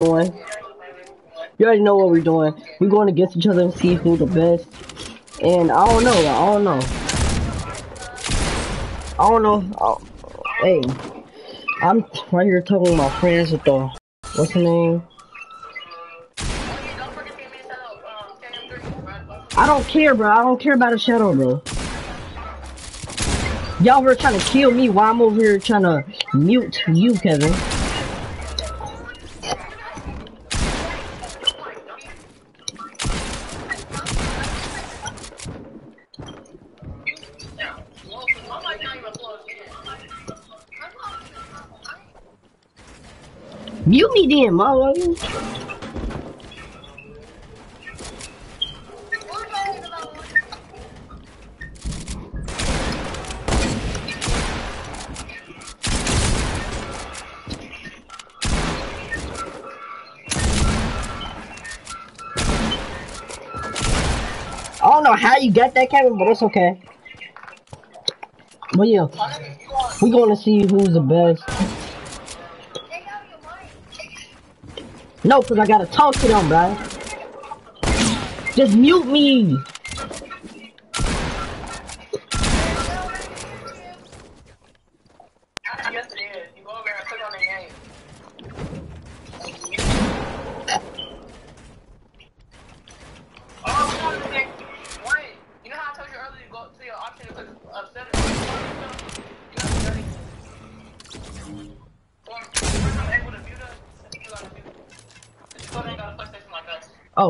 doing. You already know what we're doing. We're going against each other and see who's the best. And I don't know. I don't know. I don't know. Hey, I'm right here talking to my friends with the what's the name? I don't care, bro. I don't care about a shadow, bro. Y'all were trying to kill me while I'm over here trying to mute you, Kevin. Then, motherfucker. I don't know how you got that, Kevin, but it's okay. But yeah, we're to see who's the best. No, cause I gotta talk to them, bro. Just mute me. Yes, it is. You go over there and click on the game. Oh, you know what I'm saying? Wait, you know how I told you earlier to go to your option to click upset it? You know what I'm saying? Or, if I'm able to view them, you gotta do it. You go there and got a PlayStation like us. Oh, all right. So don't give them an option. You gotta do that. Why is it every time I play on the custom map, everybody stay over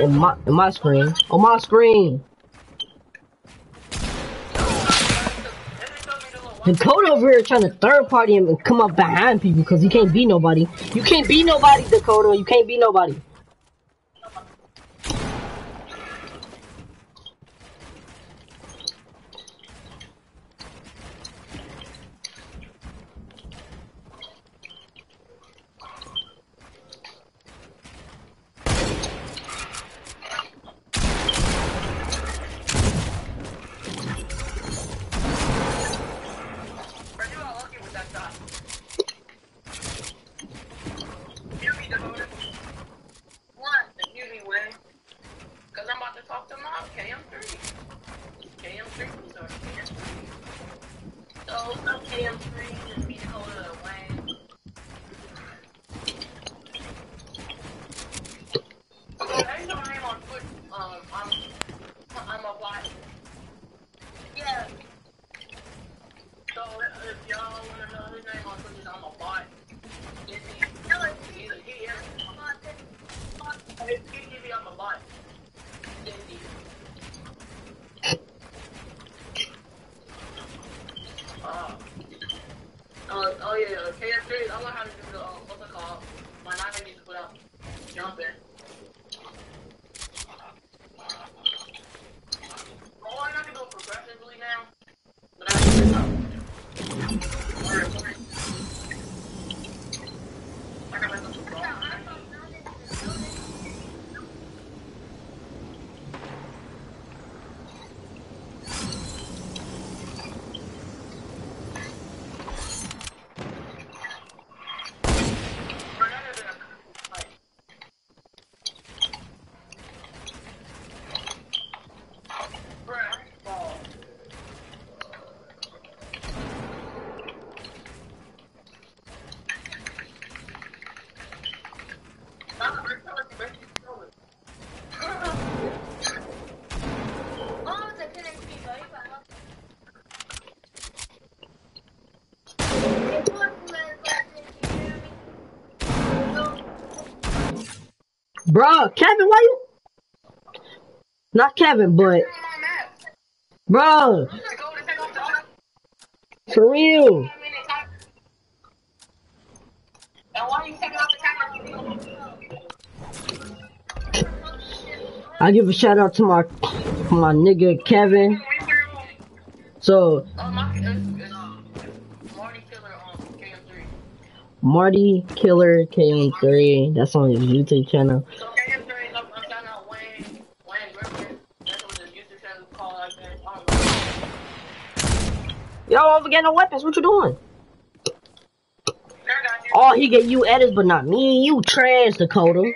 In my, in my screen. On my screen. Dakota over here trying to third party him and come up behind people because he can't be nobody. You can't be nobody, Dakota. You can't be nobody. Jumping. Bro, Kevin, why you? Not Kevin, but bro, for real. I give a shout out to my my nigga Kevin. So Marty Killer KM3. That's on his YouTube channel. Yo, no weapons. What you doing? Oh, he get you edits, but not me. You trash, Dakota. I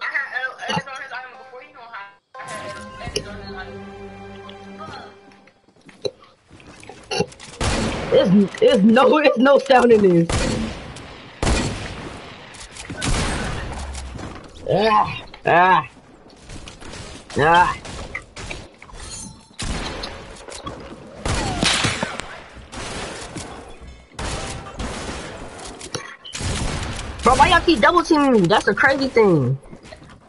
had edits on his island before you know how I had edits on his island. It's, it's no, it's no sound in this. Ah, ah, ah. Y'all keep double teaming me? That's a crazy thing.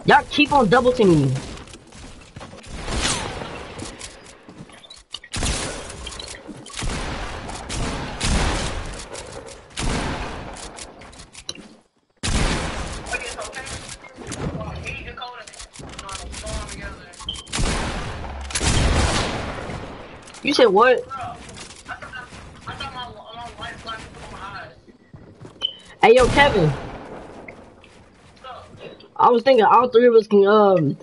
Y'all keep on double teaming me. You said what? Bro, I thought, I thought my, my white flash was on my eyes. Hey, yo, Kevin. So, I was thinking all three of us can um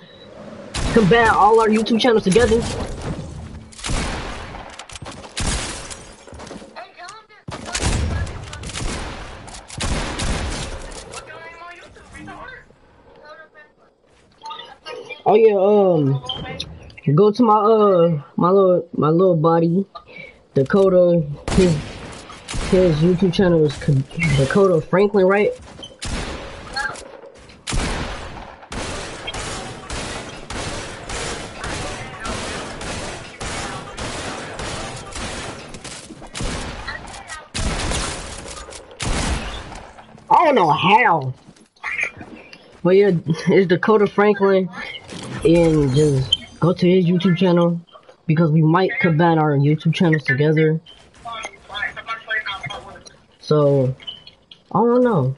combine all our YouTube channels together. Oh yeah, um, go to my uh my little my little body, Dakota. His his YouTube channel is Dakota Franklin, right? How. But yeah, it's Dakota Franklin, and just go to his YouTube channel because we might combine our YouTube channels together. So I don't know.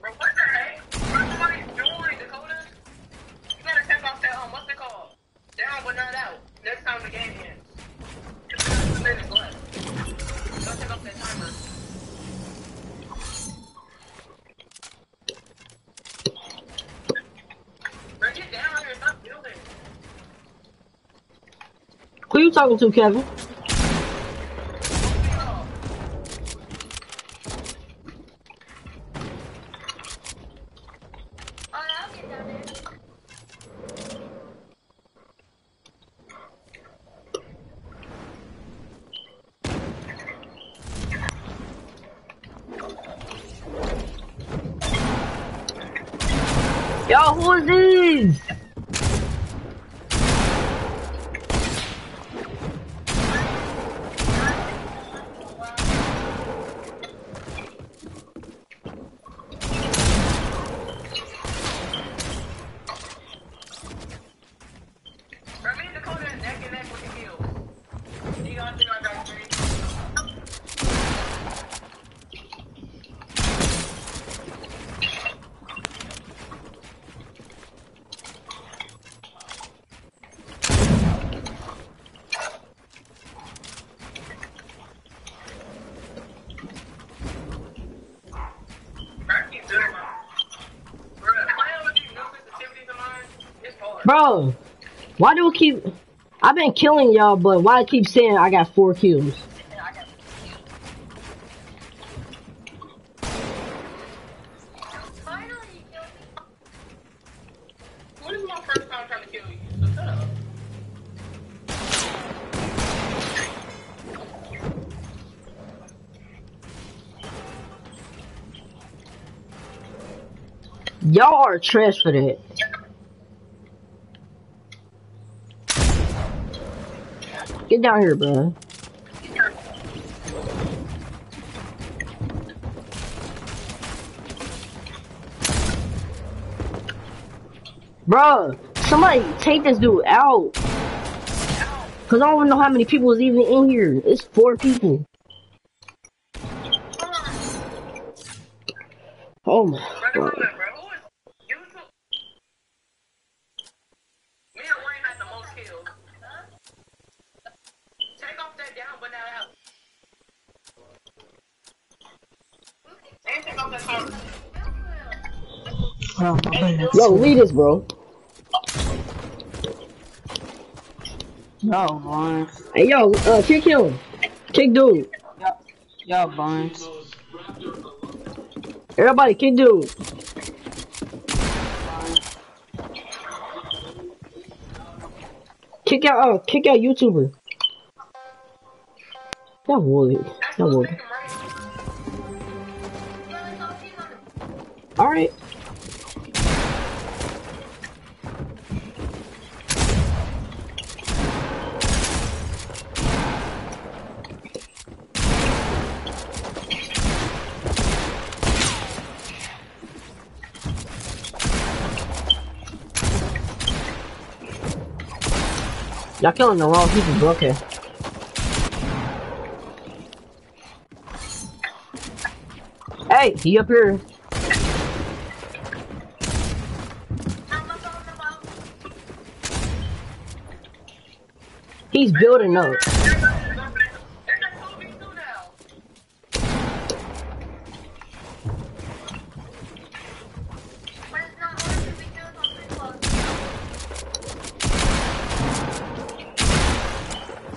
Bro, what the heck? Bro, somebody join, Dakota. You gotta take off that, um, what's it called? Down but not out. Next time the game ends. There's two minutes left. Don't take off that timer. Bro, get down here. Stop building. Who talking to, Kevin? Oh, I'll get down there. Yo, who is these? Bro, me and Dakota is neck and neck with the kills. You got three, I got three. Bro, I keep doing my- Bro, playing with these new sensitivities of mine, it's hard. Bro, why do we keep? I've been killing y'all, but why I keep saying I got four kills? Y'all are trash for that. Get down here, bro. Bro, somebody take this dude out. Cause I don't even know how many people is even in here. It's four people. Oh my god. Oh. Yo, lead us, bro. Yo, Barnes. Hey, yo, uh, kick him. Kick dude. Yo, yo, Barnes. Everybody, kick dude. Kick out, uh, kick out YouTuber. That would, that would. Make him right. All right. Y'all killing the wrong people, bro. Okay. Hey, he up here. He's building up. There's a 2v2 now.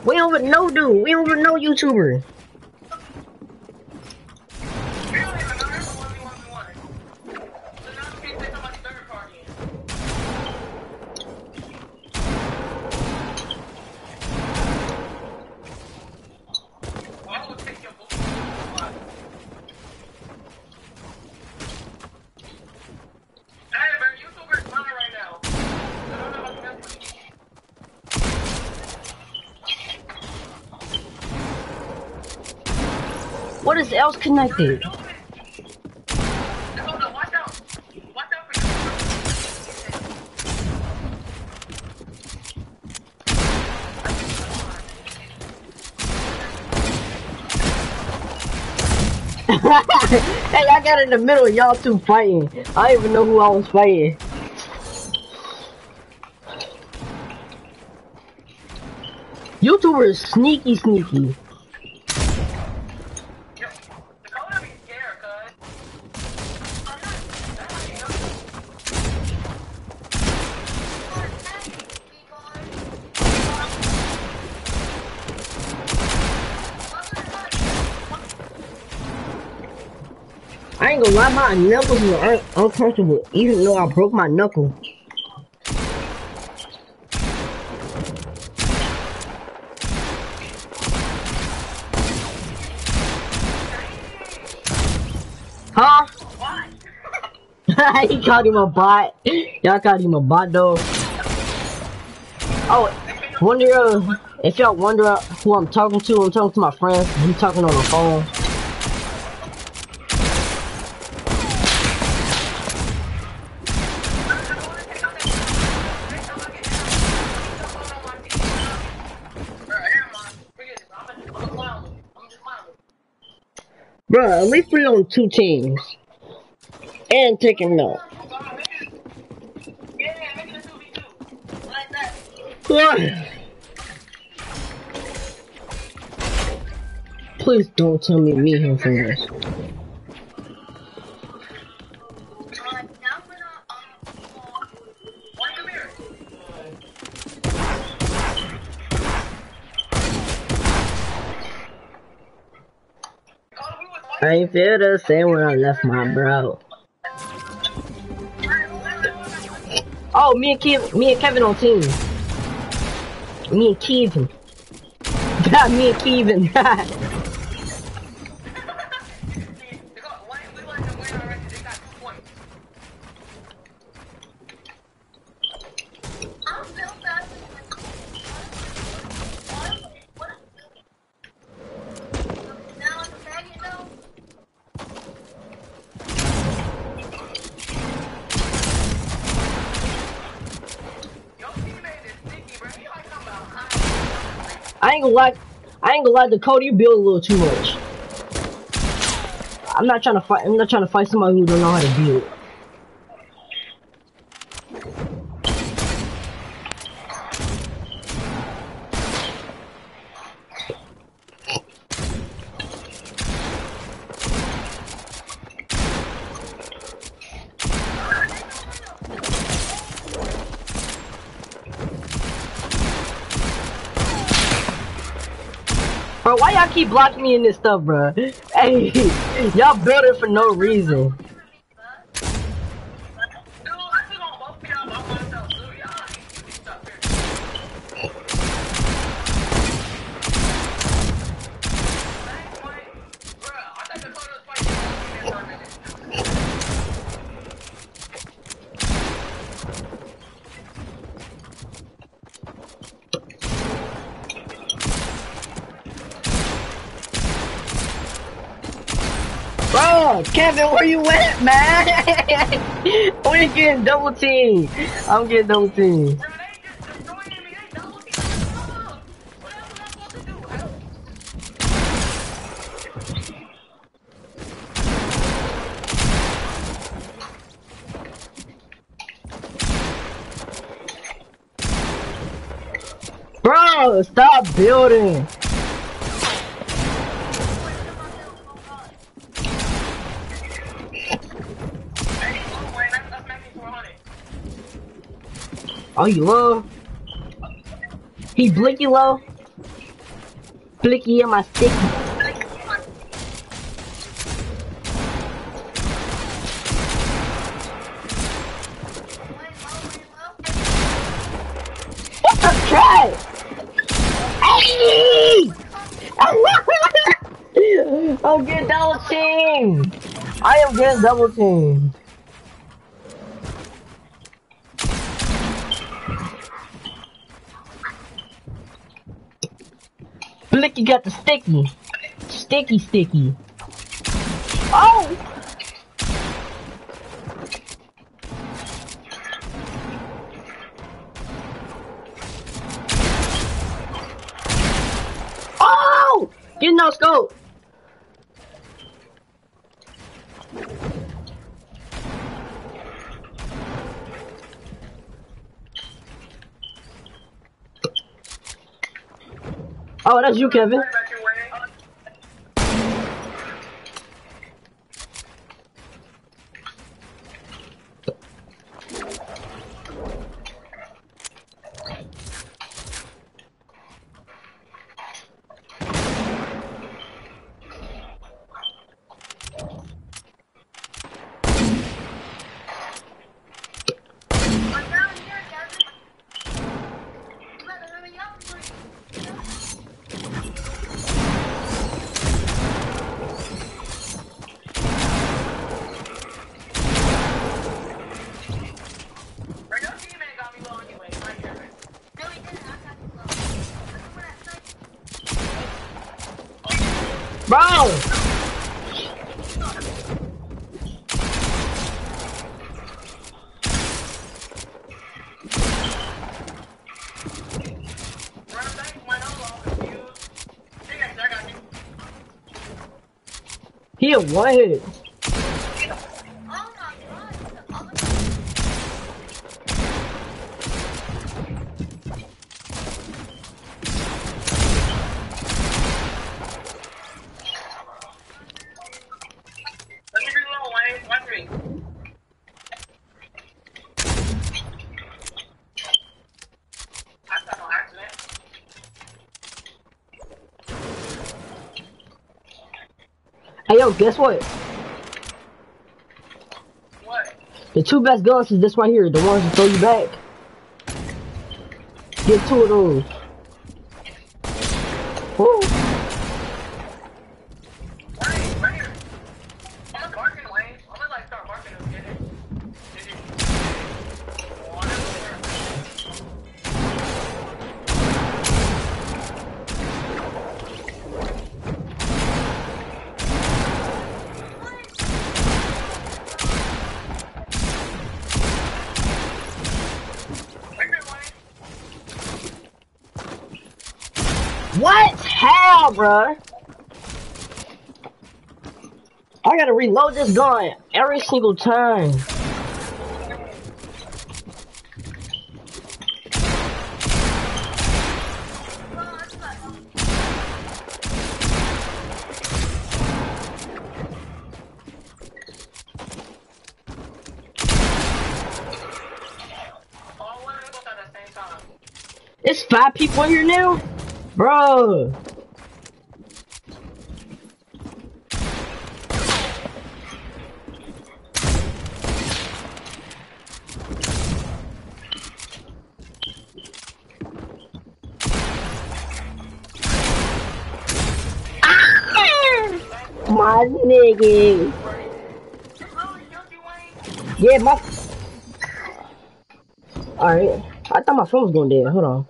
We don't We don't even know YouTuber. Else connected? Hey, I got in the middle, of y'all two fighting. I don't even know who I was fighting. YouTuber is sneaky, sneaky. I ain't gonna lie, my knuckles were un uncomfortable, even though I broke my knuckle. Huh? he called him a bot. Y'all called him a bot though. Oh, wonder uh, if y'all wonder who I'm talking to, I'm talking to my friends. He's talking on the phone. Bruh, at least we on two teams. And taking note. Please don't tell me me him for I feel the same when I left my bro. Oh, me and Kev, me and Kevin on team. Me and Kevin. Me and Kevin. ain't gonna lie. I ain't gonna lie. Dakota, you build a little too much. I'm not trying to fight. I'm not trying to fight somebody who don't know how to build. Blocking me in this stuff, bro? Hey, y'all build it for no reason. We getting double teamed. I'm getting double teamed. Bro, stop just destroying me. They double teaming me. Come on. What else am I supposed to do? Help. Bro, stop building. Hey, look, Wayne, let's, let's make me 400. Oh, you low? He blicky low? Blicky in my the crap? Hey! I'm getting double teamed. I am getting double teamed. Blicky got the sticky. Sticky, sticky. Oh! Oh! Get no scope. Oh, that's you, Kevin. Sorry about you, Wayne. I'm down here, Kevin. You better hurry up, please. Bro, your teammate got me low anyway. Right here, man. No, he didn't. I got you, bro. Look for that sniper. Bro! Bro, thanks, Wayne. I'm all confused. Teammate, I got you. He a one hit. Oh my god. The other Let me reload, Wayne. Watch me. I fell on accident. Hey yo, guess what? What? The two best guns is this right here, the ones that throw you back. Get two of those. Reload this gun every single time. It's five people here now? Bro. Nigga. Yeah, my. Alright. I thought my phone was going dead. Hold on.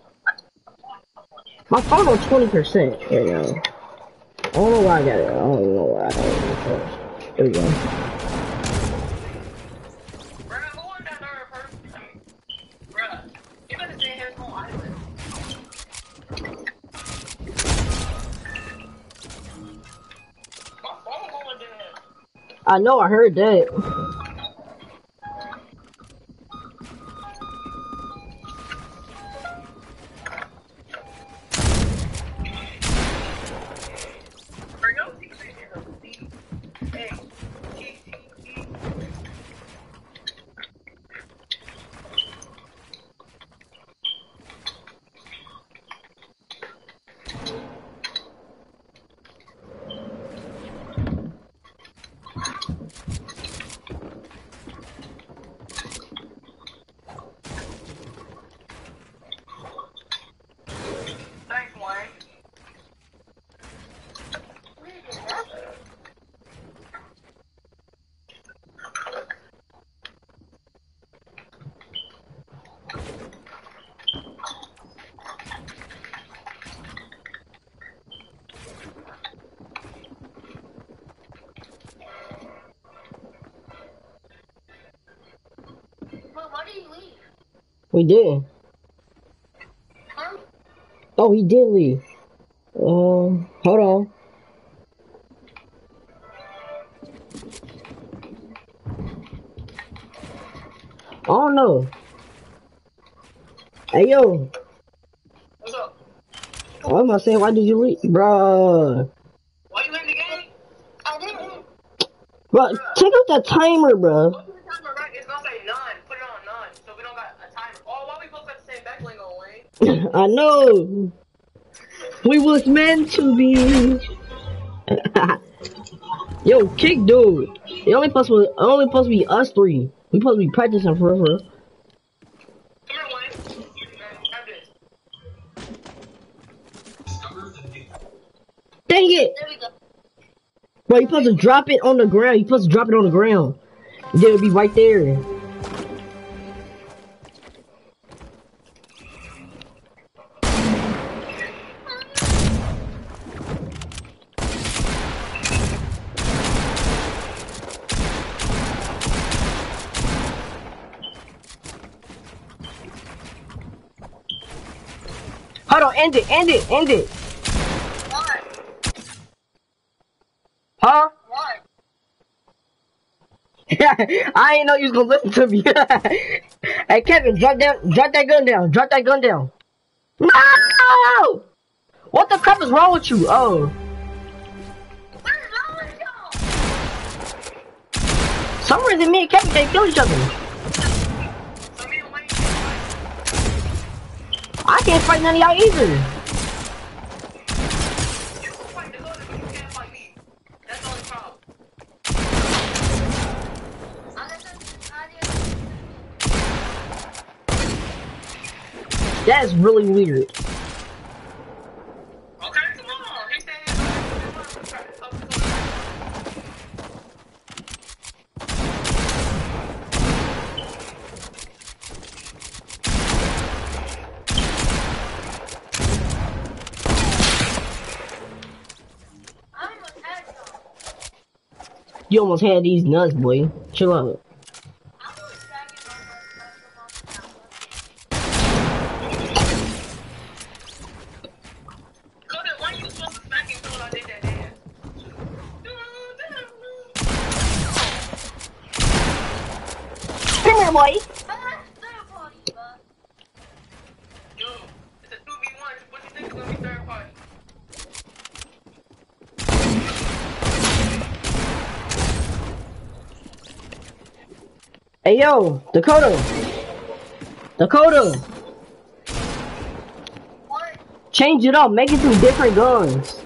My phone on 20%. Here we go. I don't know why I got it. I don't know why I got it. There we go. I know, I heard that. Did leave? We did. Huh? Oh, he did leave. Um, hold on. I don't know. Hey, yo. What's up? I'm about to say, why did you leave? Bruh. Why you in the game? I didn't. Bruh, check out that timer, bruh. Put the timer right. It's gonna say none. Put it on none, so we don't got a timer. Oh, why we both got the same back bling on Wayne? I know. We was meant to be. Yo, kick dude. It only supposed to only supposed to be us three. We supposed to be practicing for real. Come here, Wayne. Grab this. Dang it! Bro, you supposed to drop it on the ground. You supposed to drop it on the ground. Then it'll be right there. End it, end it, end it. Why? Huh? Why? I ain't know you was gonna listen to me. hey Kevin, drop down, drop that gun down, drop that gun down. No! What the crap is wrong with you? Oh, What is wrong with y'all? some reason me and Kevin can't kill each other. So me and Wayne. I can't fight none of y'all either. Fight me. That's the other, but you can't fight me. That's the only problem. I got this idea. That is really weird. Okay, come on. He said he's try to talk to somebody. I almost had y'all. You almost had these nuts, boy. Chill out. Yo, Dakota. Dakota. What? Change it up. Make it some different guns.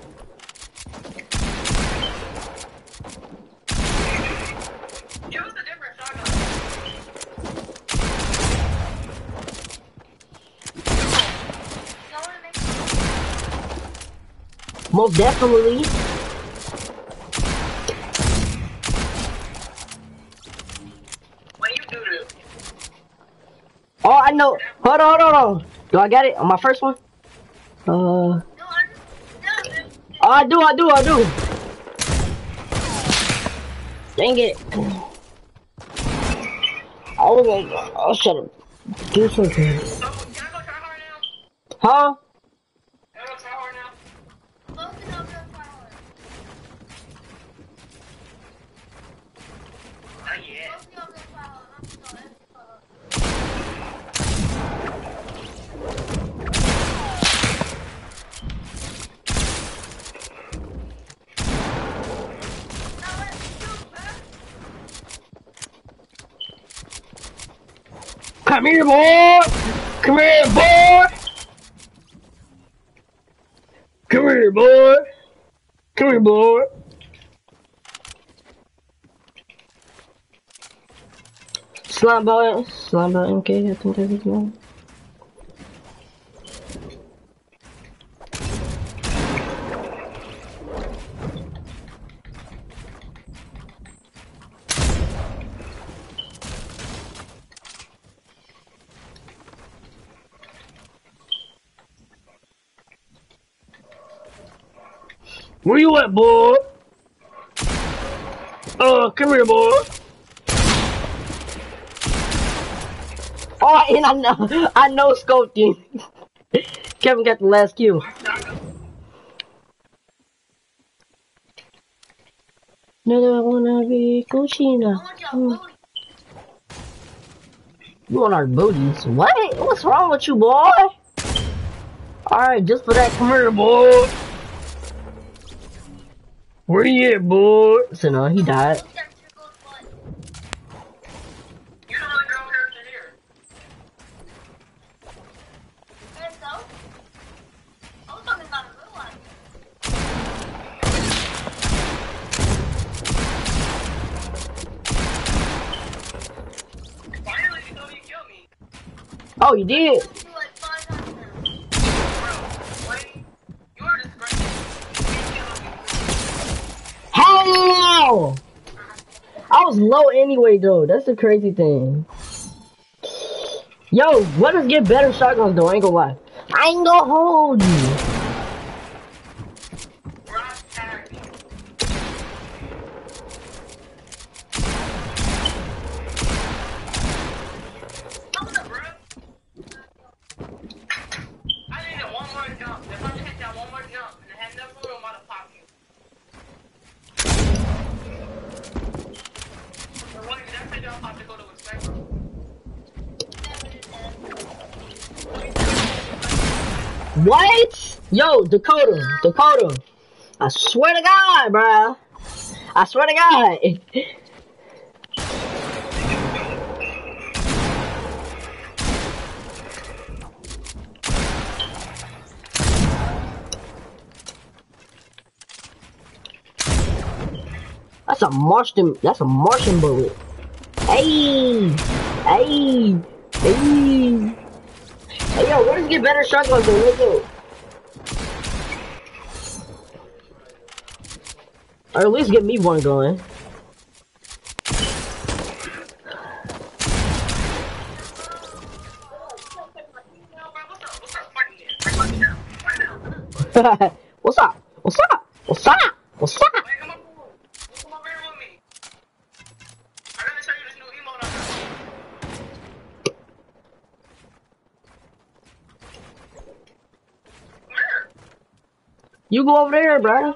Most us Hold on, hold on, hold on. Do I get it on my first one? Uh, No, I oh, I do, I do, I do. Dang it. I was like, I should have do something. Huh? Can I go try hard now? both of them are power. Not yet. Both of them are power. I'm sorry. Uh, now let's shoot, man. Come here, boy. Come here, boy. Come here, boy. Come here, boy. Slime button, slime button, okay, I think that is one. Where you at, boy? Uh, come here, boy. Oh, and I know, I know scoped you. Kevin got the last kill. Another wanna be Kushina. I want y'all booty. On our booties? What? What's wrong with you, boy? Alright, just for that, come here, boy. Where you at, boy? So no, he died. Oh, you your gold butt. You don't really go here to here. And so? I was talking about a real life. Finally, you know you killed me. Oh, you did? You like five times now. Bro, Wayne, you are disgraceful. You can't kill me. How? I was low anyway, though. That's the crazy thing. Yo, let us get better shotguns, though. I ain't gonna lie. I ain't gonna hold you. Rock tagged me. What's up, bro? I needed one more jump. If I hit that one more jump and I had enough room, I'm about to pop you. So what did I say y'all have to go to a spectrum? What? Yo, Dakota, Dakota. I swear to God, bruh. I swear to God. That's a Martian. That's a Martian bullet. Hey, hey, hey. Hey, yo, where does get better shotguns than Let's Or at least get me one going. What's up? What's up? What's up? What's up? You go over there, bro.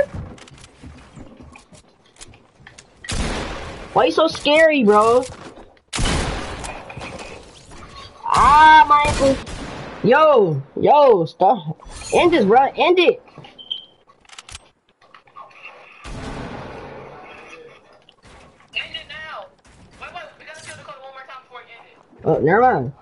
Why you so scary, bro? Ah, my ankle. Yo, yo, stop. End this, bro. End it. End it now. Wait, wait, we gotta kill the code one more time before we end it. Oh, never mind.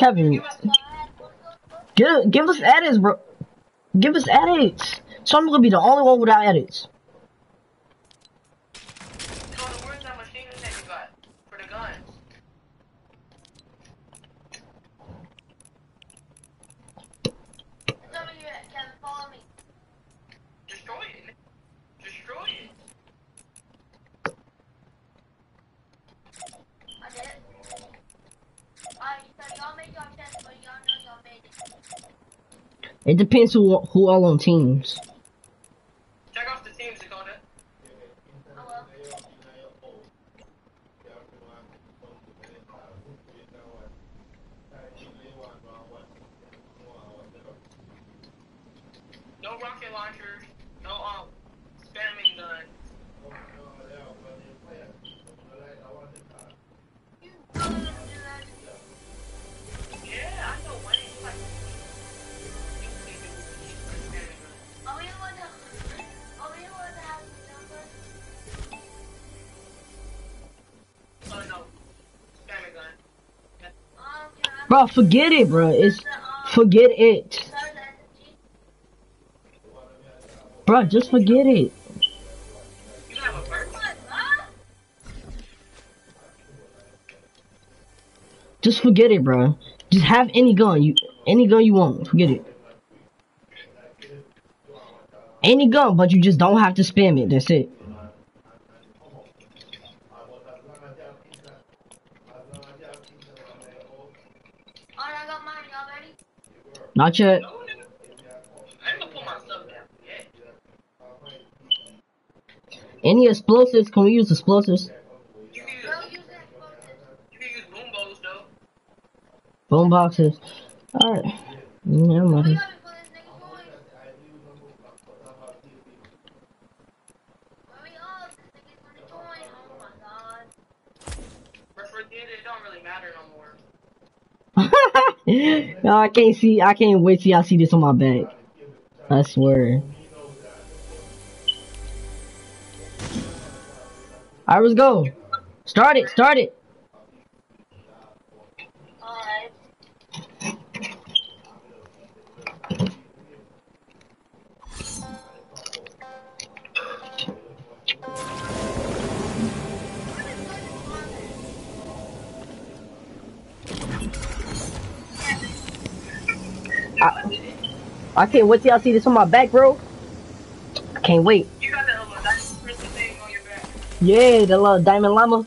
Kevin, Give give us edits, bro. Give us edits. So I'm gonna be the only one without edits. So where's that machine gun that you got for the guns? It's over here, Kevin. Follow me. Destroy it. Destroy it. I did it. Alright, so y'all made your test, but y'all know y'all made it. It depends who who all on teams. Bro, forget it, bro. It's forget it, bro. Just forget it. Just forget it, bro. Just have any gun you any gun you want. Forget it. Any gun, but you just don't have to spam it. That's it. Alright, I got mine. Y'all ready? Not yet. No, nigga. I ain't gonna put my stuff down. yet. Any explosives? Can we use explosives? You boxes. Alright. Go use the explosive. you can use boom bows though. Boom boxes. All right. Never We mind. got it for this nigga boy. Where we all? This nigga's gonna join. Oh my god. But forget it. It don't really matter no more. no, I can't see. I can't wait till I see this on my back. I swear. All right, let's go. Start it. Start it. I can't wait till I see this on my back, bro. I can't wait. You got uh, that little crystal thing on your back. Yeah, the little diamond llama.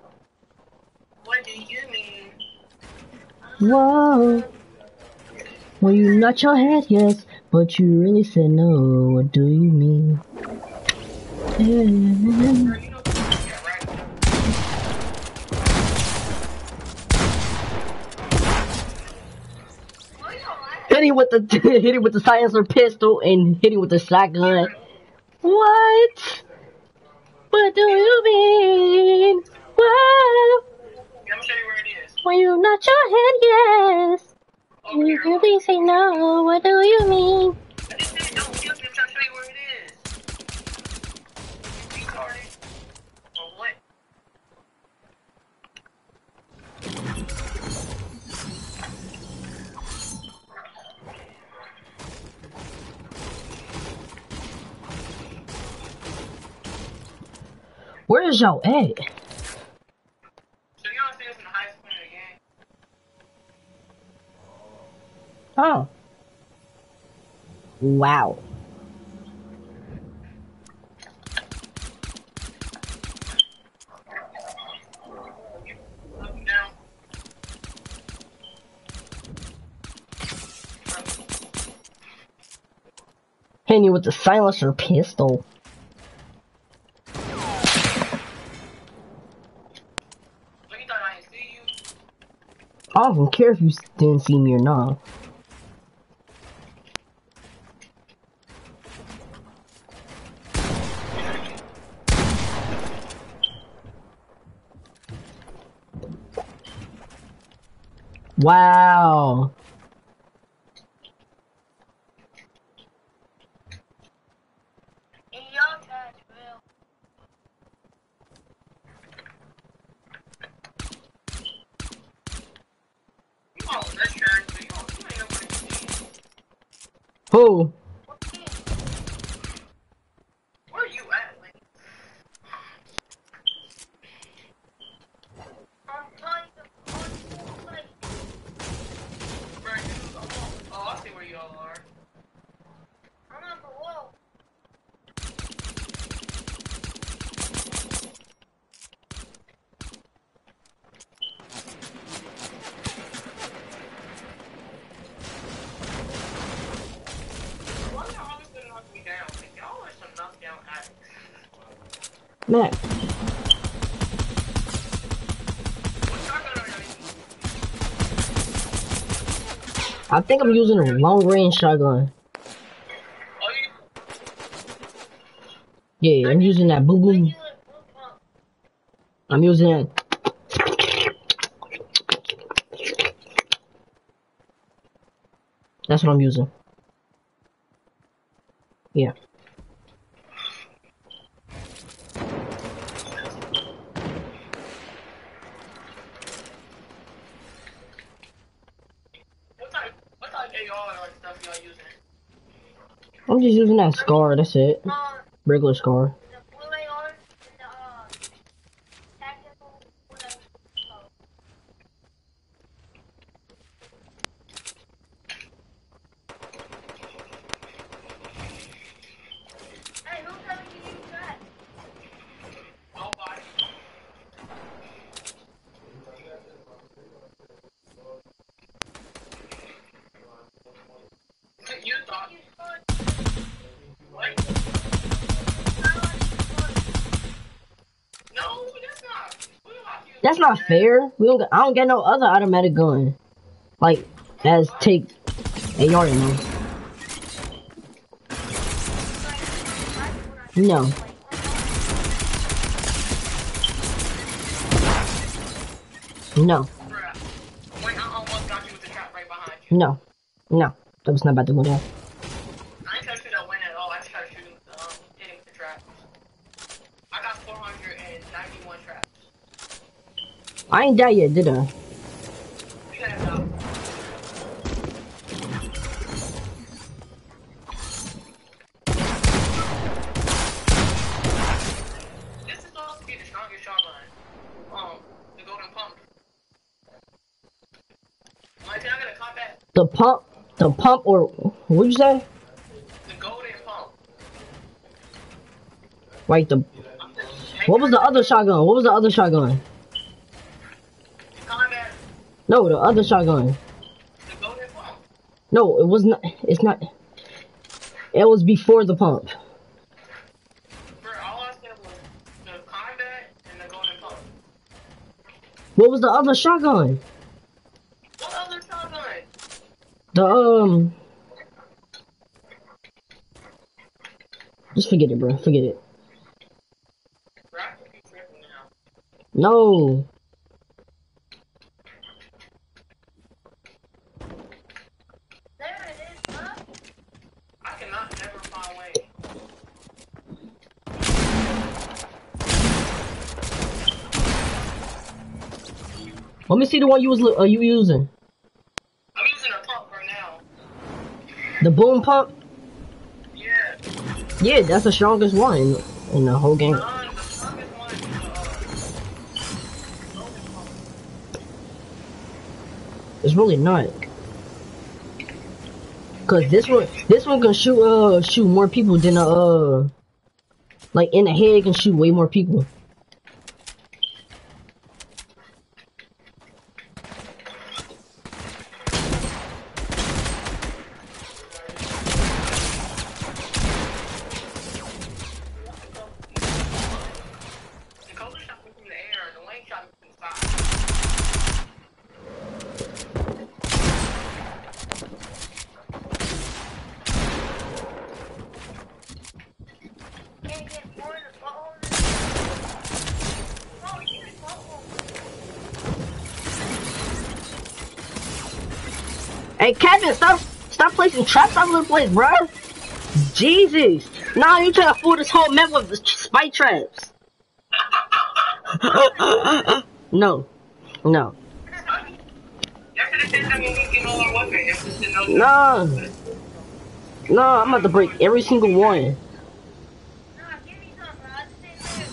Whoa. Well, you nod your head, yes, but you really said no. What do you mean? Girl, you know yeah, right. Where you at? Hit him with the hit him with the silencer pistol and hit him with the shotgun. What? What do you mean? Whoa. When you nod your head, yes. Over You really say no. What do you mean? Where is y'all at? So you don't see us in the high school in the game? Oh. Wow. Hitting you with the silencer pistol. I don't care if you didn't see me or not. Wow. In your trash, Bill. You all that's trash, but you don't you ain't nobody to Oh, see. Who? Where are you at, Link? I'm telling you, on the place. Where are you? Oh, oh, I see where you all are. I'm on the wall. Why y'all always gonna knock me down? Like, y'all are some knockdown addicts. Using? I think I'm using a long range shotgun. Yeah, I'm using that boom boom. I'm using that. That's what I'm using. Yeah. what type? What type AR or stuff y'all using? I'm just using that scar, that's it. Uh, Regular scar. the blue That's not fair. We don't. I don't get no other automatic gun. Like, as take AR in them. No. No. Bruh. Wait, I almost got you with the trap right behind you. No. No. That was not about to go down. I ain't trying to shoot that win at all. I just tried to shoot him with the, um, hit him with the trap. I got 491 traps. I ain't died yet, did I? You gotta stop. This is supposed to be the strongest shotgun. Um, the golden pump. Like, can I get a combat? The pump. Or what'd you say? The golden pump. Like the What was the other shotgun? What was the other shotgun? No, the other shotgun. the golden pump. No, it was not. It's not. It was before the pump. Bro, all I said was the combat and the golden pump. What was the other shotgun? What other shotgun? The um. Just forget it, bro. Forget it. Bro, I could be now. No. There it is, huh? I cannot never find way. Let me see the one you was li- uh, you using. I'm using a pump right now. The boom pump. Yeah. Yeah, that's the strongest one in, in the whole game. None, the strongest one is the uh. It's really not. Cause this one, this one can shoot, uh, shoot more people than a, uh, like in the head can shoot way more people. The golden shot me from the air, and the lane shot me from the side. Can't get more in the butthole. Oh, you get a butthole. Hey Kevin, stop, traps all over the place, bro. Jesus. Nah, you trying to fool this whole map with the spike traps. no, no, no. no. I'm about to break every single one. Nah, give me some, bro. I just didn't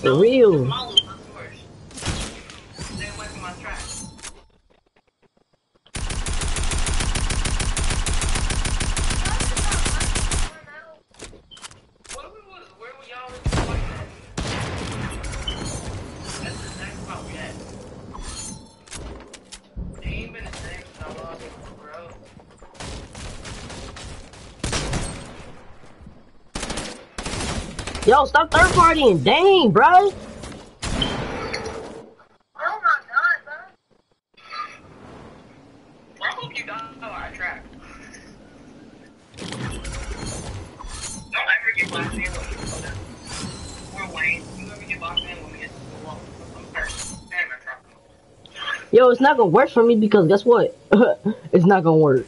For there, bro. real. My loot, not yours. Stay away from my tracks. Where we was, where we y'all was fighting at? That's the same spot we at. It ain't been the same since I lost, bro. Yo, stop third partying. Dang, bro. Oh my god, bro. Well, I hope you die on our track. Don't ever get boxed in with me. Or Wayne. You ever get boxed in with me, it's the wall. I'm first. Damn, my truck. Yo, it's not gonna work for me because guess what? it's not gonna work.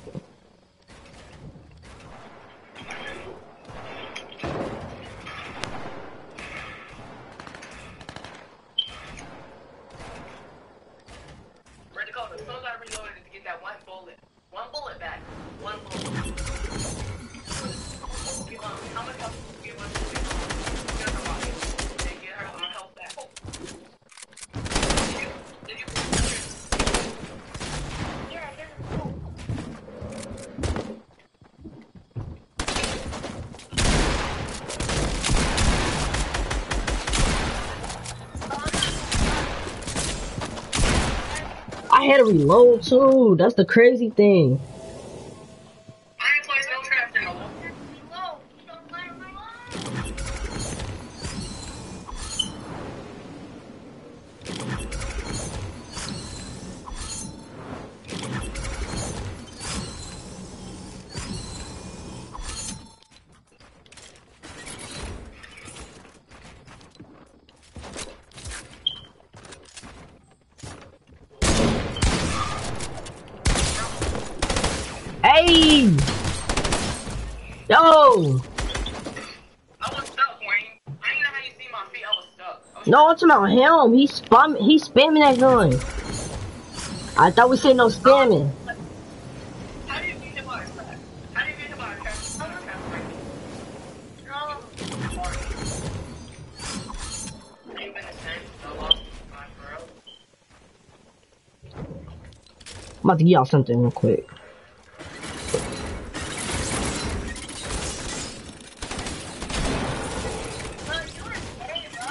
Red Dakota, as soon as I reloaded to get that one bullet. One bullet back. One bullet. Give up. How much health do you give us? Get her body. Then get her her health back. Did you? Yeah, give it cool. To reload too. That's the crazy thing. No, it's about him. He spam he's spamming that gun. I thought we said no spamming. I'm about to get y'all something real quick. Bro, you were gay, bro.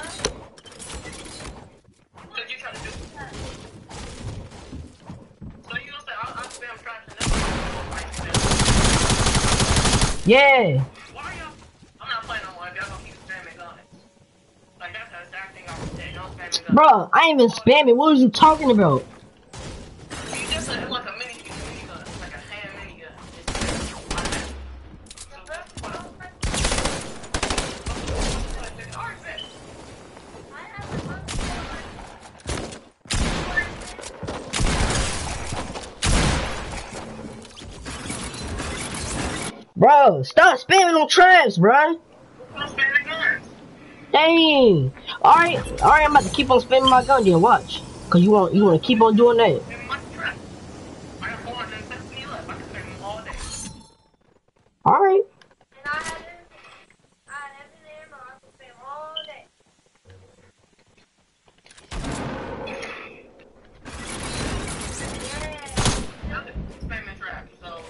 Yeah. Why y'all? I'm not playing no more. If y'all gonna keep spamming guns. Like that's the exact thing I would say. No spamming I ain't even spamming. What was you talking about? You just said like a mini mini gun, like a hand mini gun. It's like that. So that's what I'm- Alright, bet. Bro, stop spamming on traps, bro. No guns. Dang. Alright, alright, I'm about to keep on spinning my gun then watch. Cause you want you wanna keep on doing that. Spamming my trap. I got 450 left. I can spam them all day. Alright. Y'all just spamming traps, so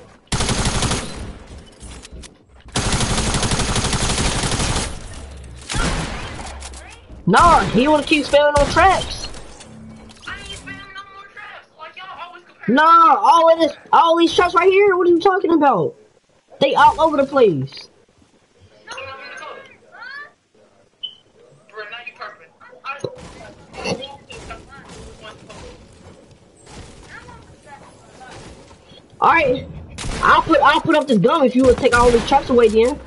He wanna keep spamming on traps. I ain't no traps. Compare. Nah, all of this all these traps right here, what are you talking about? They all over the place. Alright. I'll put I'll put up this gun if you would take all these traps away then. I ain't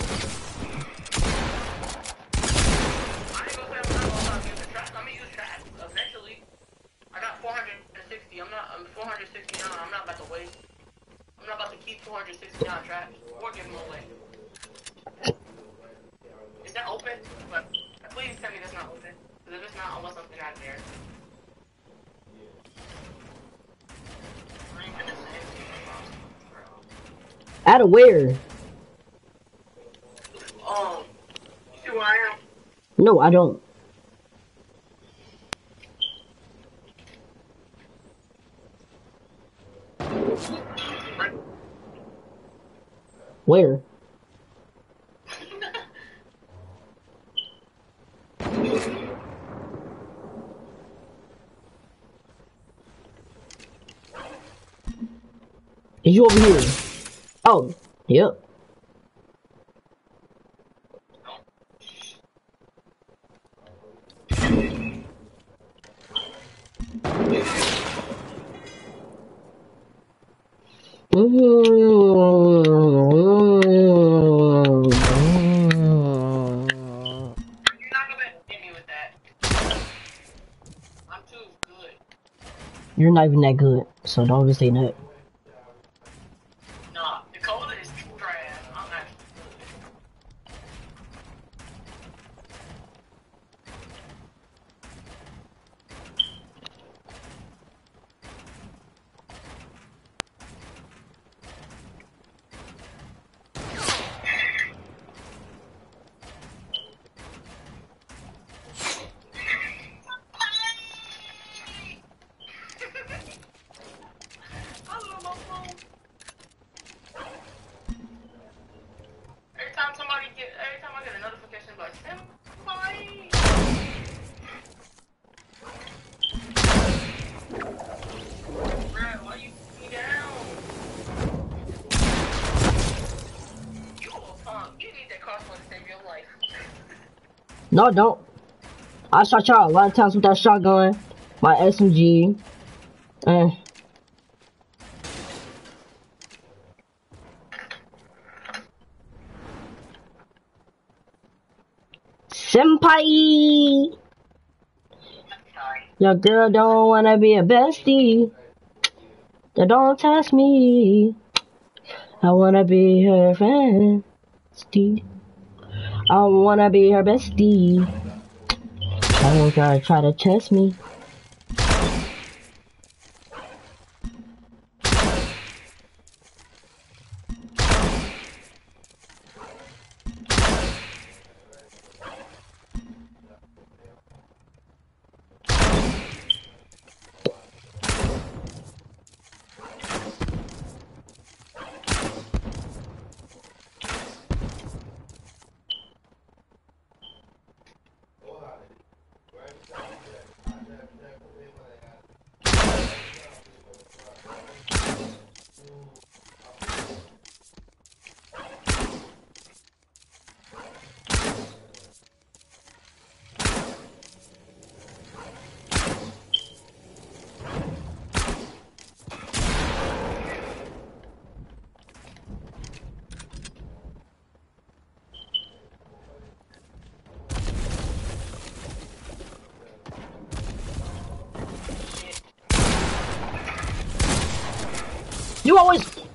gonna say I'm not gonna use the traps. I'm gonna use traps eventually. I got 460. I'm not. I'm 469. I'm not about to waste. I'm not about to keep 469 traps or give them away. Is that open? But please tell me that's not open. Because if it's not, I want something out there. I ain't gonna say anything about it, bro. Out of where? Um, see I am? No, I don't. Where? Is you over here? Oh, yep. You're not gonna hit me with that. I'm too good. You're not even that good, so don't just say that. No, don't. I shot y'all a lot of times with that shotgun, my SMG. Eh. Senpai! Your girl don't wanna be a bestie. They don't test me. I wanna be her friend. I wanna be her bestie. I gotta try to test me.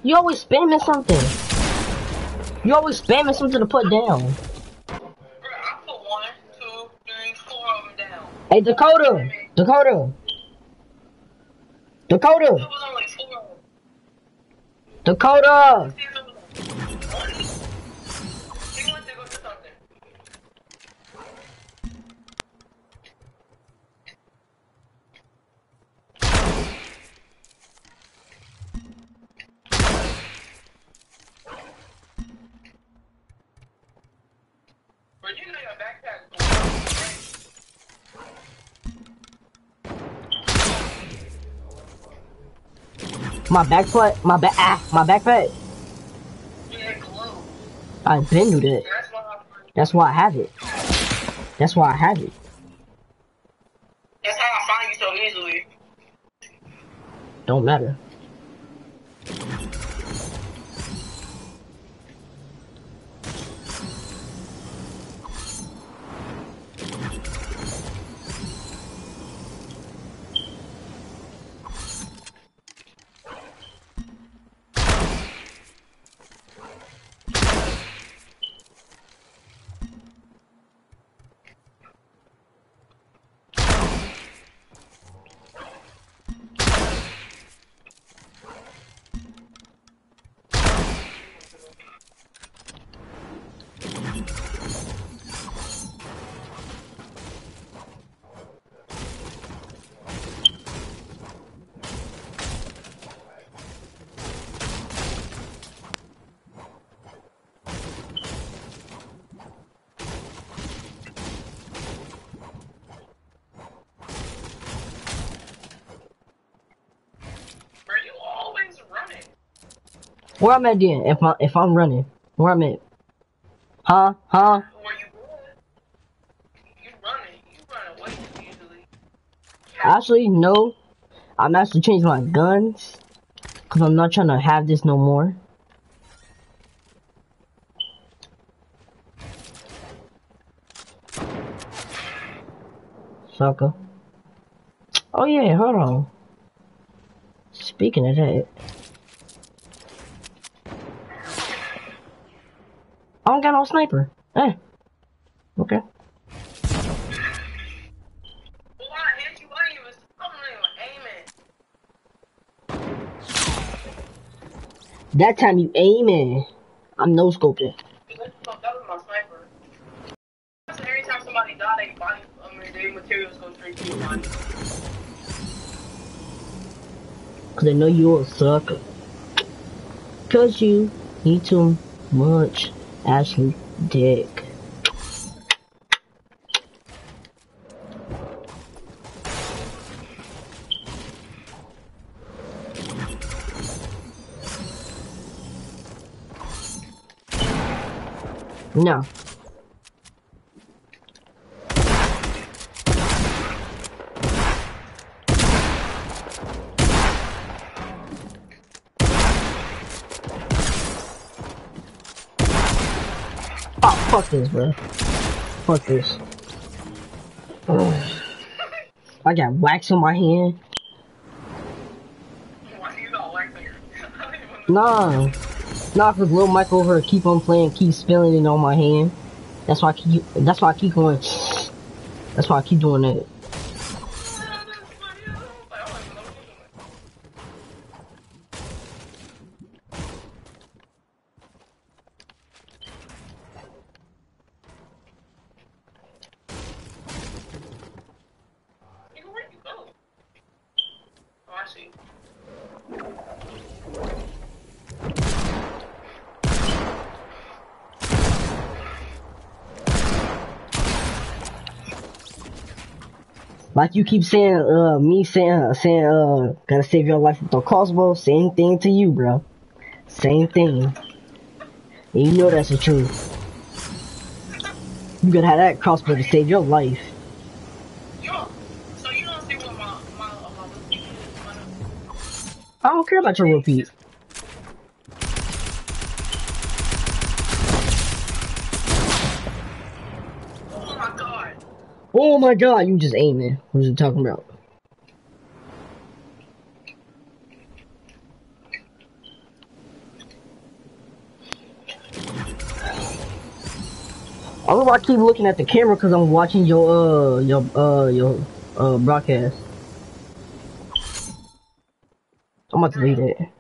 You always spamming something. You always spamming something to put down. Hey, Dakota, Dakota, Dakota. Dakota. My backpack, my back, ah, my backpack. Yeah, glue. I've been through that. That's why I That's why I have it. That's why I have it. That's how I find you so easily. Don't matter. Where I'm at then? If I if I'm running, where I'm at? Huh? Huh? Where you going? You running. You run away too easily. Actually, no. I'm actually changing my guns because I'm not trying to have this no more. Sucker. Oh yeah, hold on. Speaking of that. I don't got no sniper. Eh. Okay. Well, I hit you. I didn't even. I'm not even aiming. That time you aiming. I'm no scoping. Sniper. Cause I know you a sucker. Cause you need too much Ashley dick. No. Fuck this, bro. Fuck this. I got wax on my hand. Nah. Nah, cause Lil Mike over here keep on playing, keep spilling it on my hand. That's why I keep, that's why I keep going. That's why I keep doing that. You keep saying, uh, me saying, uh, saying, uh, gotta save your life with the crossbow. Same thing to you, bro. Same thing. And you know that's the truth. You gotta have that crossbow to save your life. I don't care about your repeat. Oh my god, you just aiming. What are you talking about? I don't know why I keep looking at the camera because I'm watching your uh your uh your uh broadcast. I'm about to delete it.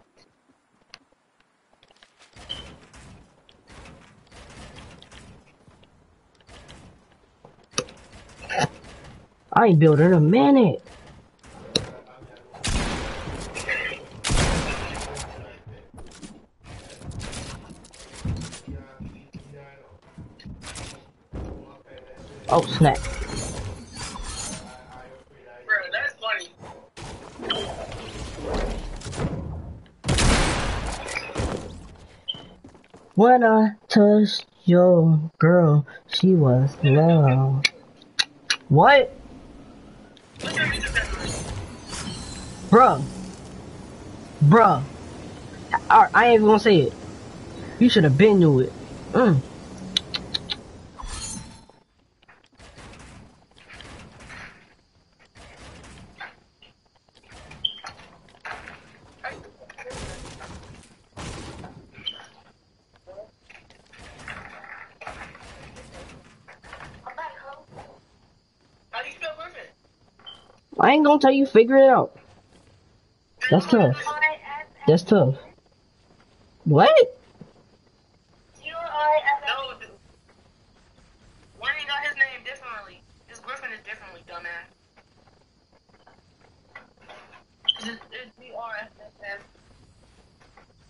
I ain't built in a minute. Oh snap. Bro, that's funny. When I touched your girl, she was low. What? Look at me just that nice. Bruh. Bruh. Alright, I ain't even gonna say it. You should have been knew it. Mm. I'm back home. How do you spell Griffin? I ain't you, figure it out. That's tough. That's tough. What? G-R-I-F-F. No, Wayne got his name differently. His Griffin is differently, dumbass. It's it's G R F F F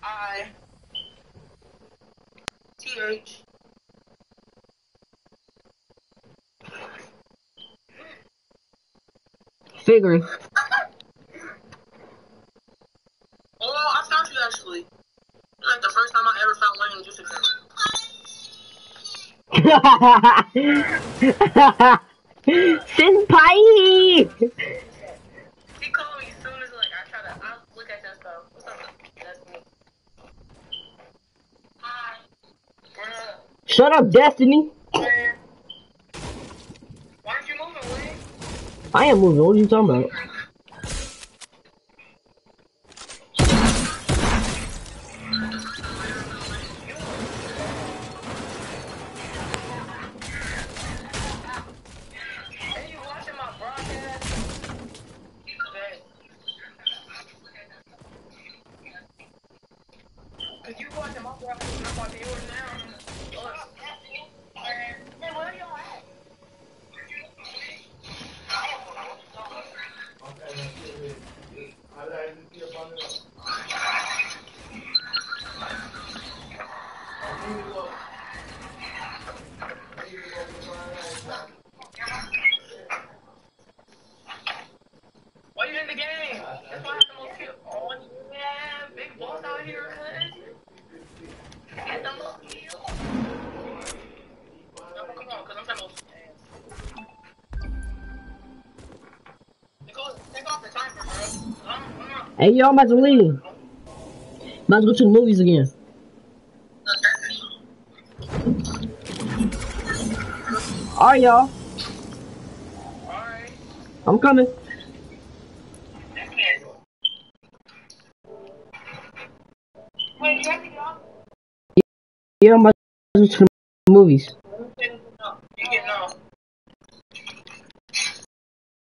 I T H. Figure. Oh, I found you actually. Like the first time I ever found Wayne in Juice Senpai! He called me as soon as like I try to I look at that stuff. What's up? That's me. Hi. Bruh. Shut up, Destiny. I am moving. What are you talking Hey, y'all about to leave. About to go to the movies again. Alright, y'all. Alright. I'm coming. Wait? Yeah, I'm about to go to the movies.